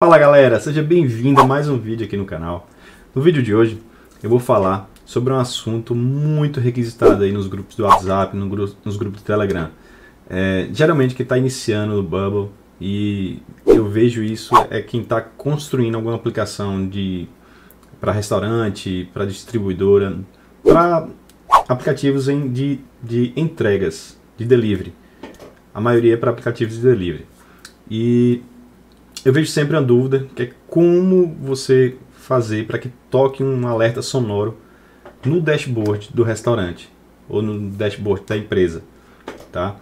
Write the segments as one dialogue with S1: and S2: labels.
S1: Fala galera, seja bem-vindo a mais um vídeo aqui no canal. No vídeo de hoje eu vou falar sobre um assunto muito requisitado aí nos grupos do WhatsApp, no gru nos grupos do Telegram. É, geralmente quem está iniciando o Bubble e eu vejo isso é quem está construindo alguma aplicação de para restaurante, para distribuidora, para aplicativos em, de, de entregas, de delivery. A maioria é para aplicativos de delivery. E eu vejo sempre uma dúvida, que é como você fazer para que toque um alerta sonoro no dashboard do restaurante ou no dashboard da empresa, tá?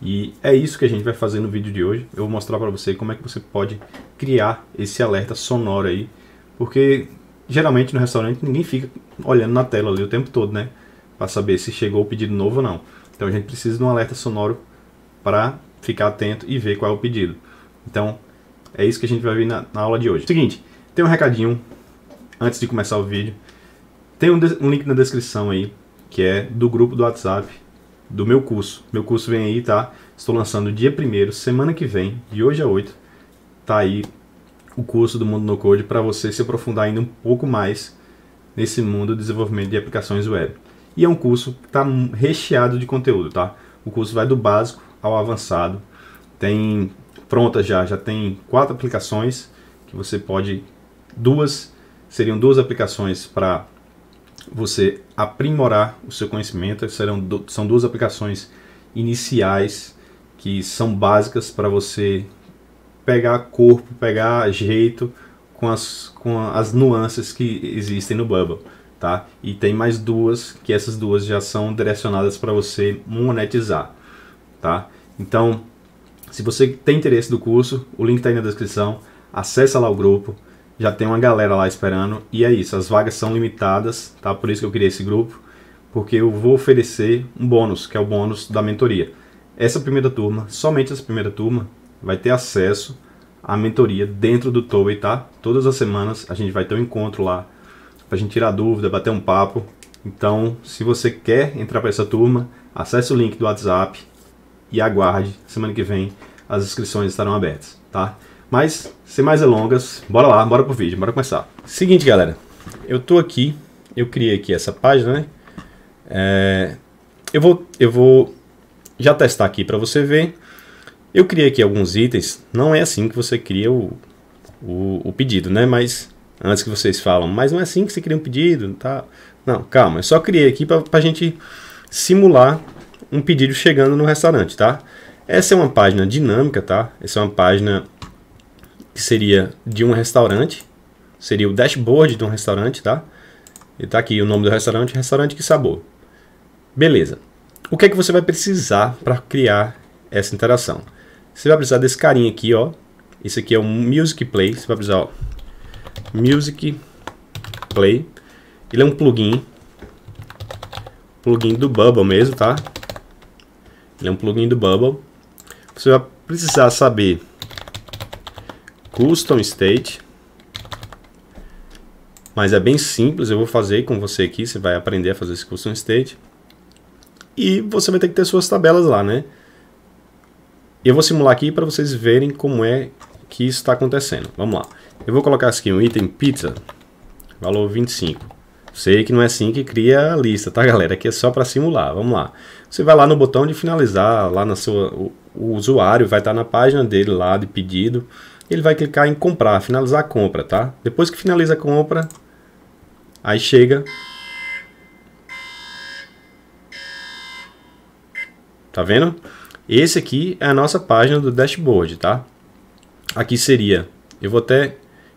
S1: E é isso que a gente vai fazer no vídeo de hoje. Eu vou mostrar para você como é que você pode criar esse alerta sonoro aí, porque geralmente no restaurante ninguém fica olhando na tela ali o tempo todo, né? Para saber se chegou o pedido novo ou não. Então a gente precisa de um alerta sonoro para ficar atento e ver qual é o pedido. Então é isso que a gente vai ver na, na aula de hoje. Seguinte, tem um recadinho antes de começar o vídeo. Tem um, um, link na descrição aí, que é do grupo do WhatsApp do meu curso. Meu curso vem aí, tá? Estou lançando dia 1 semana que vem, de hoje a 8. Tá aí o curso do Mundo No Code para você se aprofundar ainda um pouco mais nesse mundo do desenvolvimento de aplicações web. E é um curso que está recheado de conteúdo, tá? O curso vai do básico ao avançado. Tem pronta já, já tem quatro aplicações que você pode, duas seriam duas aplicações para você aprimorar o seu conhecimento, serão são duas aplicações iniciais que são básicas para você pegar corpo, pegar jeito com as, com as nuances que existem no Bubble, tá? E tem mais duas, que essas duas já são direcionadas para você monetizar, tá? Então, se você tem interesse do curso, o link está aí na descrição. Acesse lá o grupo. Já tem uma galera lá esperando. E é isso, as vagas são limitadas, tá? Por isso que eu criei esse grupo. Porque eu vou oferecer um bônus, que é o bônus da mentoria. Essa primeira turma, somente essa primeira turma, vai ter acesso à mentoria dentro do Toei, tá? Todas as semanas a gente vai ter um encontro lá pra gente tirar dúvida, bater um papo. Então, se você quer entrar para essa turma, acesse o link do WhatsApp e aguarde, semana que vem as inscrições estarão abertas, tá? Mas, sem mais delongas, bora lá, bora pro vídeo, bora começar. Seguinte, galera, eu tô aqui, eu criei aqui essa página, né? É, eu, vou, eu vou já testar aqui para você ver. Eu criei aqui alguns itens, não é assim que você cria o, o, o pedido, né? Mas, antes que vocês falam, mas não é assim que você cria um pedido, tá? Não, calma, eu só criei aqui para a gente simular um pedido chegando no restaurante, tá? Essa é uma página dinâmica, tá? Essa é uma página que seria de um restaurante, seria o dashboard de um restaurante, tá? E tá aqui o nome do restaurante, restaurante que sabor. Beleza. O que é que você vai precisar para criar essa interação? Você vai precisar desse carinha aqui, ó. Esse aqui é o Music Play. Você vai precisar, ó, Music Play. Ele é um plugin, plugin do Bubble mesmo, tá? Ele é um plugin do Bubble. Você vai precisar saber Custom State. Mas é bem simples, eu vou fazer com você aqui, você vai aprender a fazer esse Custom State. E você vai ter que ter suas tabelas lá, né? Eu vou simular aqui para vocês verem como é que está acontecendo. Vamos lá. Eu vou colocar aqui um item pizza, valor 25. Sei que não é assim que cria a lista, tá galera? Aqui é só para simular. Vamos lá. Você vai lá no botão de finalizar, lá na sua, o, o usuário vai estar tá na página dele lá de pedido. Ele vai clicar em comprar, finalizar a compra, tá? Depois que finaliza a compra, aí chega Tá vendo? Esse aqui é a nossa página do dashboard, tá? Aqui seria, eu vou até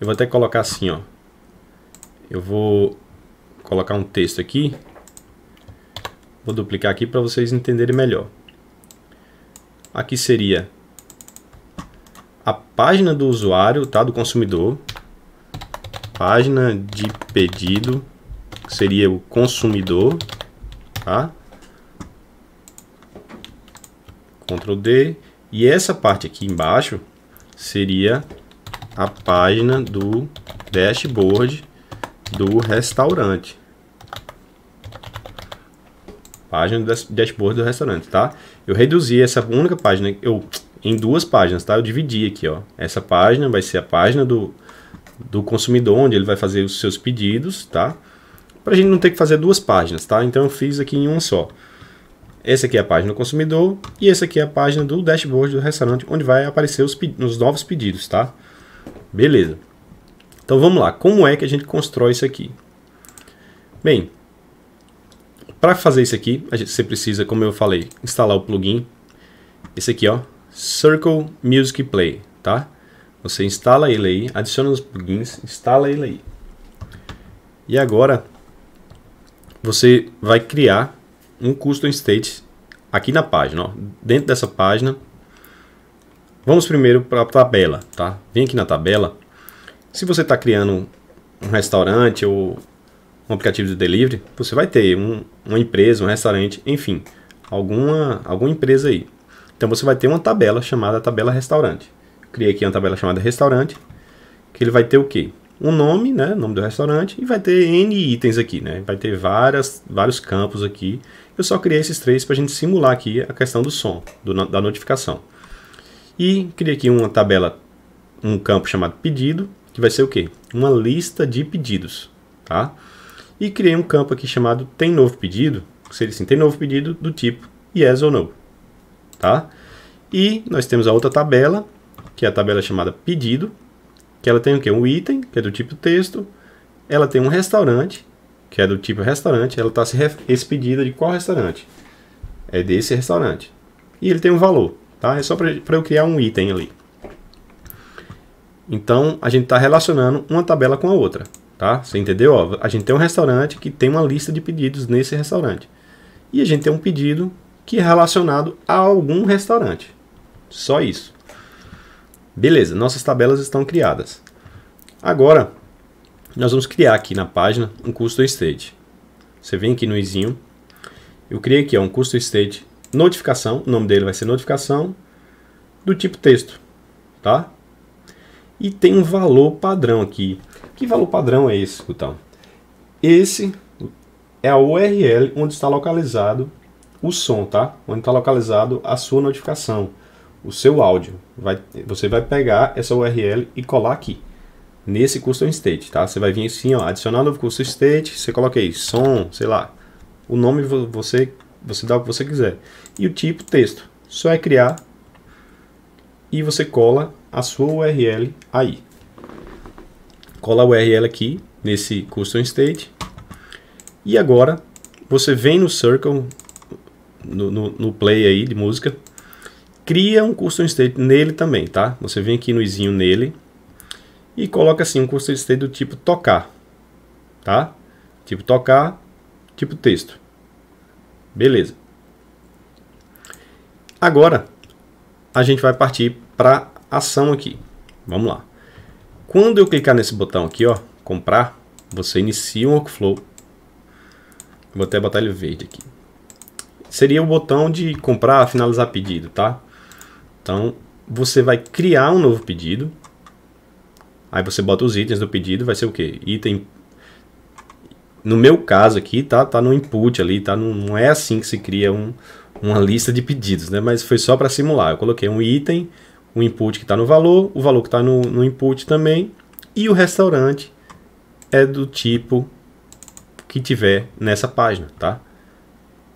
S1: eu vou até colocar assim, ó. Eu vou colocar um texto aqui. Vou duplicar aqui para vocês entenderem melhor. Aqui seria a página do usuário, tá? Do consumidor. Página de pedido seria o consumidor, tá? Ctrl D. E essa parte aqui embaixo seria a página do dashboard do restaurante. Página do dashboard do restaurante, tá? Eu reduzi essa única página, eu em duas páginas, tá? Eu dividi aqui, ó. Essa página vai ser a página do, do consumidor, onde ele vai fazer os seus pedidos, tá? Para a gente não ter que fazer duas páginas, tá? Então eu fiz aqui em uma só. Essa aqui é a página do consumidor e essa aqui é a página do dashboard do restaurante, onde vai aparecer os, os novos pedidos, tá? Beleza. Então vamos lá, como é que a gente constrói isso aqui? Bem, para fazer isso aqui, gente, você precisa, como eu falei, instalar o plugin. Esse aqui, ó, Circle Music Play, tá? Você instala ele aí, adiciona os plugins, instala ele aí. E agora você vai criar um custom state aqui na página, ó. Dentro dessa página, vamos primeiro para a tabela, tá? Vem aqui na tabela. Se você está criando um restaurante ou um aplicativo de delivery, você vai ter um, uma empresa, um restaurante, enfim, alguma, alguma empresa aí. Então você vai ter uma tabela chamada tabela restaurante. Criei aqui uma tabela chamada restaurante, que ele vai ter o quê? Um nome, né, nome do restaurante, e vai ter N itens aqui, né? Vai ter várias, vários campos aqui. Eu só criei esses três para a gente simular aqui a questão do som, do, da notificação. E criei aqui uma tabela, um campo chamado pedido, que vai ser o quê? Uma lista de pedidos, tá? e criei um campo aqui chamado tem novo pedido, que seria assim, tem novo pedido do tipo yes ou no, tá? E nós temos a outra tabela, que é a tabela chamada pedido, que ela tem o que? Um item, que é do tipo texto, ela tem um restaurante, que é do tipo restaurante, ela está se esse pedido é de qual restaurante? É desse restaurante. E ele tem um valor, tá? É só para eu criar um item ali. Então, a gente está relacionando uma tabela com a outra tá? Você entendeu? Ó, a gente tem um restaurante que tem uma lista de pedidos nesse restaurante. E a gente tem um pedido que é relacionado a algum restaurante. Só isso. Beleza, nossas tabelas estão criadas. Agora, nós vamos criar aqui na página um custom state. Você vem aqui no izinho. Eu criei aqui ó, um custom state notificação. O nome dele vai ser notificação do tipo texto, tá? E tem um valor padrão aqui. Que valor padrão é esse, Gutão? Esse é a URL onde está localizado o som, tá? Onde está localizado a sua notificação, o seu áudio. Vai, você vai pegar essa URL e colar aqui, nesse custom state, tá? Você vai vir assim, ó, adicionar novo custom state, você coloca aí som, sei lá, o nome você, você dá o que você quiser. E o tipo texto. Só é criar e você cola a sua URL aí cola a URL aqui nesse custom state e agora você vem no Circle, no, no, no, play aí de música, cria um custom state nele também, tá? Você vem aqui no izinho nele e coloca assim um custom state do tipo tocar, tá? Tipo tocar, tipo texto. Beleza. Agora a gente vai partir para ação aqui. Vamos lá. Quando eu clicar nesse botão aqui, ó, comprar, você inicia um workflow. Vou até botar ele verde aqui. Seria o botão de comprar, finalizar pedido, tá? Então, você vai criar um novo pedido. Aí você bota os itens do pedido, vai ser o quê? Item no meu caso aqui, tá, tá no input ali, tá? Não, não é assim que se cria um, uma lista de pedidos, né? Mas foi só para simular. Eu coloquei um item, o input que está no valor, o valor que está no, no input também, e o restaurante é do tipo que tiver nessa página, tá?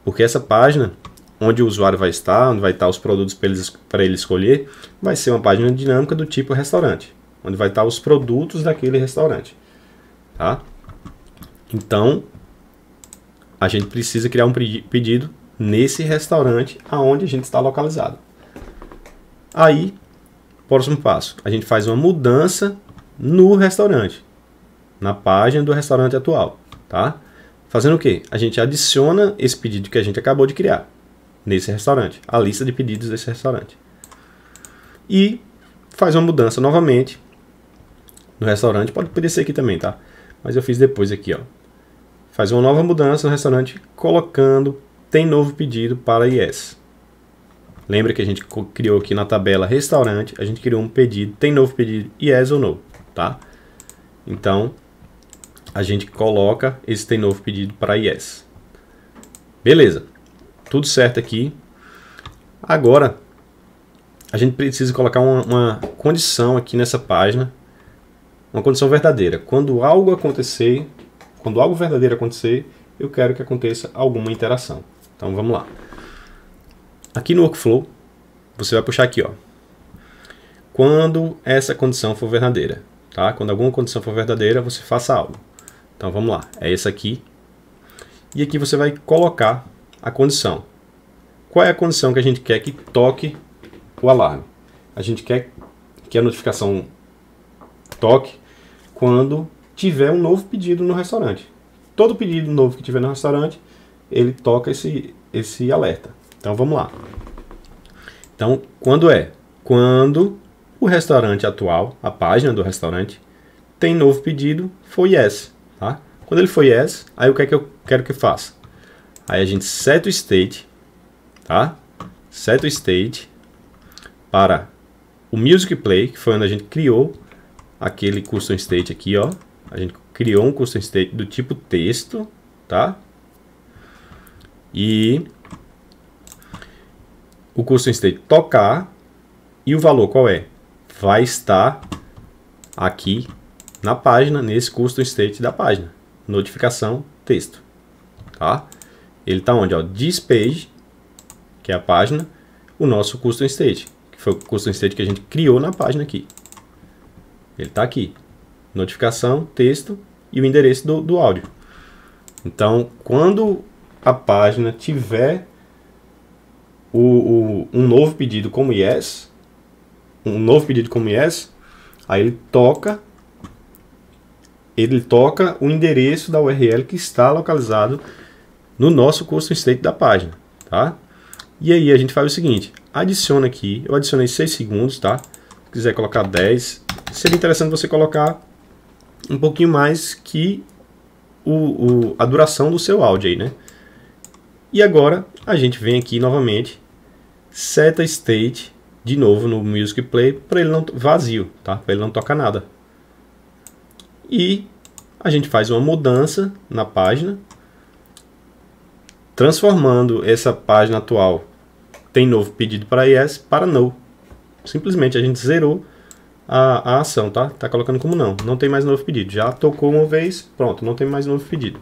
S1: Porque essa página, onde o usuário vai estar, onde vai estar os produtos para ele, ele escolher, vai ser uma página dinâmica do tipo restaurante, onde vai estar os produtos daquele restaurante, tá? Então, a gente precisa criar um pedido nesse restaurante aonde a gente está localizado. Aí, Próximo passo, a gente faz uma mudança no restaurante, na página do restaurante atual, tá? Fazendo o quê? A gente adiciona esse pedido que a gente acabou de criar nesse restaurante, a lista de pedidos desse restaurante. E faz uma mudança novamente no restaurante, pode poder ser aqui também, tá? Mas eu fiz depois aqui, ó. Faz uma nova mudança no restaurante colocando tem novo pedido para yes. Lembra que a gente criou aqui na tabela restaurante, a gente criou um pedido, tem novo pedido, yes ou no, tá? Então, a gente coloca esse tem novo pedido para yes. Beleza, tudo certo aqui. Agora, a gente precisa colocar uma, uma condição aqui nessa página, uma condição verdadeira. Quando algo acontecer, quando algo verdadeiro acontecer, eu quero que aconteça alguma interação. Então vamos lá. Aqui no workflow, você vai puxar aqui, ó. Quando essa condição for verdadeira, tá? Quando alguma condição for verdadeira, você faça algo. Então vamos lá, é esse aqui. E aqui você vai colocar a condição. Qual é a condição que a gente quer que toque o alarme? A gente quer que a notificação toque quando tiver um novo pedido no restaurante. Todo pedido novo que tiver no restaurante, ele toca esse, esse alerta. Então vamos lá. Então, quando é? Quando o restaurante atual, a página do restaurante, tem novo pedido, foi yes. Tá? Quando ele foi yes, aí o que é que eu quero que faça? Aí a gente seta o state, tá? Seta o state para o music play, que foi onde a gente criou aquele custom state aqui, ó. A gente criou um custom state do tipo texto, tá? E o custom state tocar e o valor qual é? Vai estar aqui na página, nesse custom state da página. Notificação texto, tá? Ele está onde? Ó, this page, que é a página, o nosso custom state, que foi o custom state que a gente criou na página aqui. Ele está aqui. Notificação, texto e o endereço do, do áudio. Então, quando a página tiver o, o, um novo pedido como yes, um novo pedido como yes, aí ele toca ele toca o endereço da URL que está localizado no nosso custom state da página, tá? E aí a gente faz o seguinte, adiciona aqui, eu adicionei 6 segundos, tá? Se quiser colocar 10, seria interessante você colocar um pouquinho mais que o, o, a duração do seu áudio aí, né? E agora a gente vem aqui novamente, seta state de novo no music play para ele não vazio, tá? Para ele não tocar nada. E a gente faz uma mudança na página transformando essa página atual tem novo pedido para yes para no. Simplesmente a gente zerou a, a ação, tá? Tá colocando como não. Não tem mais novo pedido. Já tocou uma vez, pronto, não tem mais novo pedido.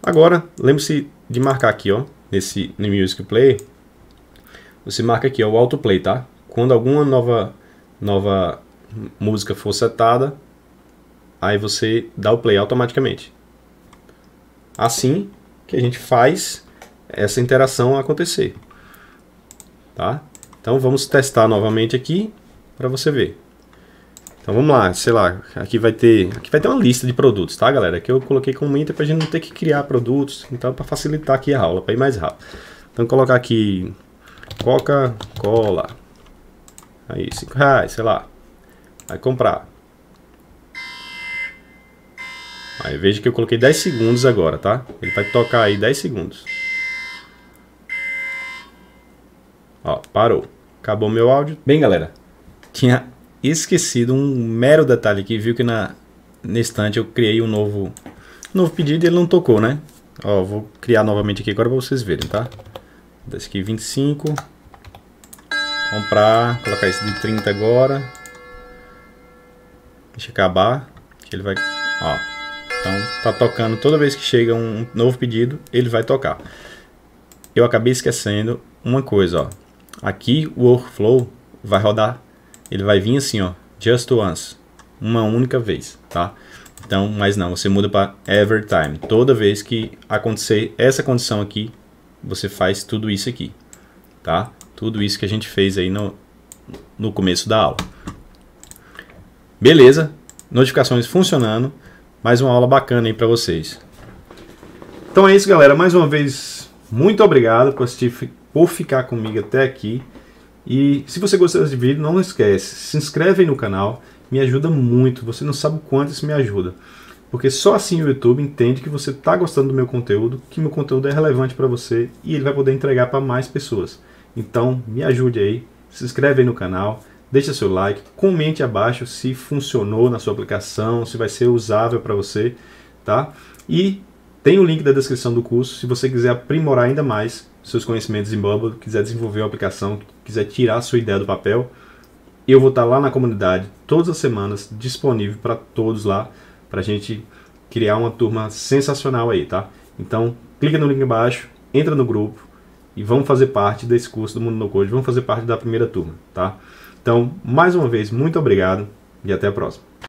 S1: Agora, lembre-se de marcar aqui, ó, nesse no Music Play. Você marca aqui, ó, o autoplay, tá? Quando alguma nova nova música for setada, aí você dá o play automaticamente. Assim, que a gente faz essa interação acontecer. Tá? Então vamos testar novamente aqui para você ver. Então vamos lá, sei lá, aqui vai ter, aqui vai ter uma lista de produtos, tá, galera? Que eu coloquei como enter para a gente não ter que criar produtos, então para facilitar aqui a aula, para ir mais rápido. Então colocar aqui Coca-Cola, aí 5 reais, sei lá, vai comprar. Aí veja que eu coloquei 10 segundos agora, tá? Ele vai tocar aí 10 segundos. Ó, parou. Acabou meu áudio. Bem, galera, tinha esquecido um mero detalhe aqui. Viu que na, na estante eu criei um novo, novo pedido e ele não tocou, né? Ó, vou criar novamente aqui agora para vocês verem, tá? Desse aqui 25. Comprar, colocar esse de 30 agora. Deixa acabar, que ele vai... Ó, então tá tocando toda vez que chega um novo pedido, ele vai tocar. Eu acabei esquecendo uma coisa, ó. Aqui o workflow vai rodar, ele vai vir assim, ó, just once, uma única vez, tá? Então, mas não, você muda para every time. Toda vez que acontecer essa condição aqui, você faz tudo isso aqui, tá? Tudo isso que a gente fez aí no, no começo da aula. Beleza, notificações funcionando mais uma aula bacana aí para vocês. Então é isso, galera. Mais uma vez, muito obrigado por assistir, por ficar comigo até aqui. E se você gostou desse vídeo, não esquece, se inscreve aí no canal, me ajuda muito. Você não sabe o quanto isso me ajuda. Porque só assim o YouTube entende que você está gostando do meu conteúdo, que meu conteúdo é relevante para você e ele vai poder entregar para mais pessoas. Então, me ajude aí, se inscreve aí no canal, deixa seu like, comente abaixo se funcionou na sua aplicação, se vai ser usável para você, tá? E tem o link da descrição do curso, se você quiser aprimorar ainda mais seus conhecimentos em Bubble, quiser desenvolver uma aplicação, quiser tirar a sua ideia do papel, eu vou estar lá na comunidade todas as semanas, disponível para todos lá, para a gente criar uma turma sensacional aí, tá? Então, clica no link embaixo, entra no grupo e vamos fazer parte desse curso do Mundo no Code, vamos fazer parte da primeira turma, tá? Então, mais uma vez, muito obrigado e até a próxima.